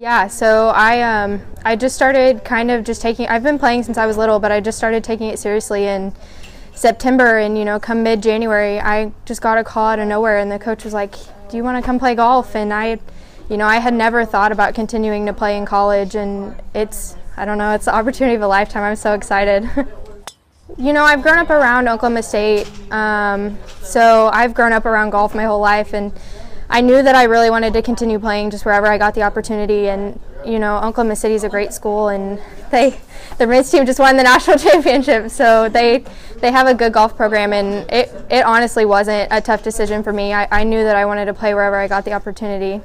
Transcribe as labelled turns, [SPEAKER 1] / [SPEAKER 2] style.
[SPEAKER 1] Yeah, so I um I just started kind of just taking I've been playing since I was little, but I just started taking it seriously in September and you know, come mid January, I just got a call out of nowhere and the coach was like, "Do you want to come play golf?" and I you know, I had never thought about continuing to play in college and it's I don't know, it's the opportunity of a lifetime. I'm so excited. you know, I've grown up around Oklahoma State. Um, so I've grown up around golf my whole life and I knew that I really wanted to continue playing just wherever I got the opportunity. And you know, Oklahoma City is a great school, and they the men's team just won the national championship, so they they have a good golf program. And it it honestly wasn't a tough decision for me. I, I knew that I wanted to play wherever I got the opportunity.